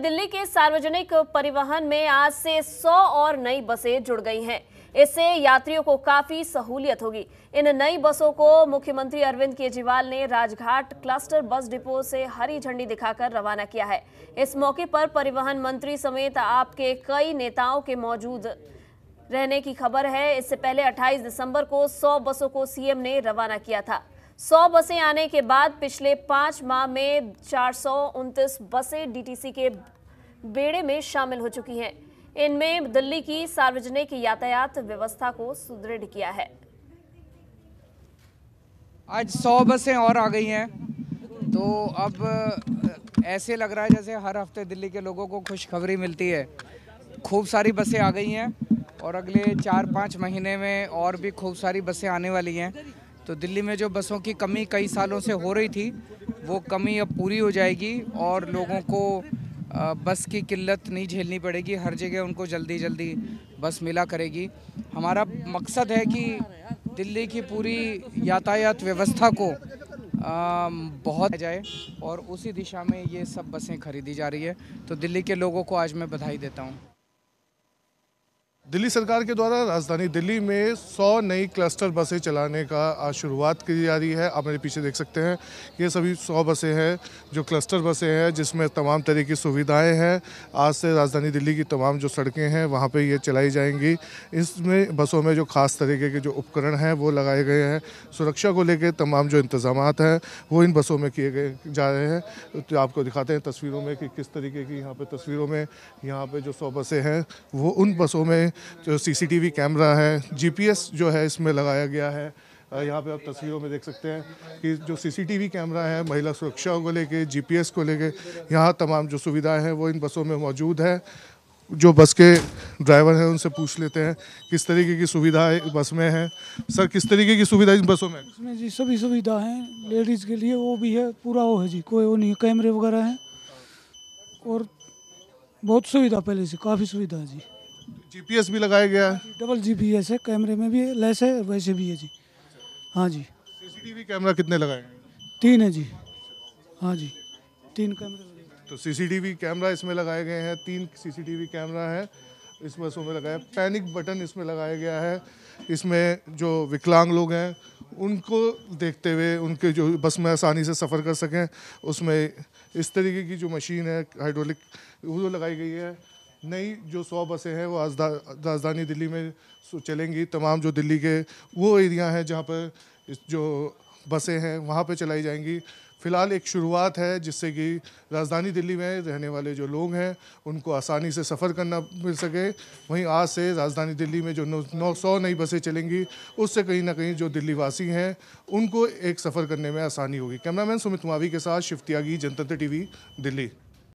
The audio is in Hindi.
दिल्ली के सार्वजनिक परिवहन में आज से 100 और नई बसें जुड़ गई हैं। इससे यात्रियों को काफ़ी सहूलियत होगी। इन नई बसों को मुख्यमंत्री अरविंद केजरीवाल ने राजघाट क्लस्टर बस डिपो से हरी झंडी दिखाकर रवाना किया है। इस मौके पर परिवहन मंत्री समेत आपके कई नेताओं के मौजूद रहने की खबर है। इससे पहले 28 दिसंबर को 100 बसों को सीएम ने रवाना किया था। 100 बसें आने के बाद पिछले पाँच माह में चार बसें डीटीसी के बेड़े में शामिल हो चुकी हैं। इनमें दिल्ली की सार्वजनिक यातायात व्यवस्था को सुदृढ़ किया है। आज सौ बसें और आ गई हैं। तो अब ऐसे लग रहा है जैसे हर हफ़्ते दिल्ली के लोगों को खुशखबरी मिलती है। खूब सारी बसें आ गई हैं और अगले चार पाँच महीने में और भी खूब सारी बसें आने वाली हैं। तो दिल्ली में जो बसों की कमी कई सालों से हो रही थी वो कमी अब पूरी हो जाएगी और लोगों को बस की किल्लत नहीं झेलनी पड़ेगी। हर जगह उनको जल्दी जल्दी बस मिला करेगी। हमारा मकसद है कि दिल्ली की पूरी यातायात व्यवस्था को आ, बहुत जाए और उसी दिशा में ये सब बसें खरीदी जा रही है। तो दिल्ली के लोगों को आज मैं बधाई देता हूँ। दिल्ली सरकार के द्वारा राजधानी दिल्ली में 100 नई क्लस्टर बसें चलाने का आज शुरुआत की जा रही है। आप मेरे पीछे देख सकते हैं ये सभी 100 बसें हैं, जो क्लस्टर बसें हैं, जिसमें तमाम तरह की सुविधाएँ हैं। आज से राजधानी दिल्ली की तमाम जो सड़कें हैं, वहाँ पे ये चलाई जाएँगी। इसमें बसों में जो ख़ास तरीके के जो उपकरण हैं, वो लगाए गए हैं। सुरक्षा को लेकर तमाम जो इंतज़ाम हैं, वो इन बसों में किए गए, जा रहे हैं। तो आपको दिखाते हैं तस्वीरों में कि किस तरीके की यहाँ पर तस्वीरों में यहाँ पर जो सौ बसें हैं, वो उन बसों में जो सीसीटीवी कैमरा है जीपीएस जो है इसमें लगाया गया है। यहाँ पे आप तस्वीरों में देख सकते हैं कि जो सीसीटीवी कैमरा है, महिला सुरक्षा को लेके जीपीएस को लेके, यहाँ तमाम जो सुविधाएँ हैं वो इन बसों में मौजूद है। जो बस के ड्राइवर हैं उनसे पूछ लेते हैं, किस तरीके की सुविधा बस में है। सर, किस तरीके की सुविधा इन बसों में? इसमें जी सभी सुविधा हैं, लेडीज़ के लिए वो भी है, पूरा वो है जी, कोई वो नहीं, कैमरे वगैरह हैं। और बहुत सुविधा पहले से, काफ़ी सुविधा है जी। जीपीएस भी लगाया गया है? डबल जीपीएस है कैमरे में भी है लेस है वैसे भी है जी। हाँ जी। सीसीटीवी कैमरा कितने लगाए तीन है जी। हाँ जी तीन कैमरे तो सीसीटीवी कैमरा इसमें लगाए गए हैं तीन सीसीटीवी कैमरा है इस बसों में लगाया पैनिक बटन इसमें लगाया गया है। इसमें जो विकलांग लोग हैं उनको देखते हुए उनके जो बस में आसानी से सफ़र कर सकें उसमें इस तरीके की जो मशीन है हाइड्रोलिक वो लगाई गई है नई जो सौ बसें हैं, वो राजधानी दिल्ली में चलेंगी। तमाम जो दिल्ली के वो एरिया हैं जहाँ पर जो बसें हैं, वहाँ पे चलाई जाएँगी। फ़िलहाल एक शुरुआत है, जिससे कि राजधानी दिल्ली में रहने वाले जो लोग हैं, उनको आसानी से सफ़र करना मिल सके। वहीं आज से राजधानी दिल्ली में जो नौ सौ नई बसें चलेंगी, उससे कहीं ना कहीं जो दिल्ली वासी हैं, उनको एक सफ़र करने में आसानी होगी। कैमरामैन सुमित मावी के साथ शिफ्तियागी जनतंत्र टीवी, दिल्ली।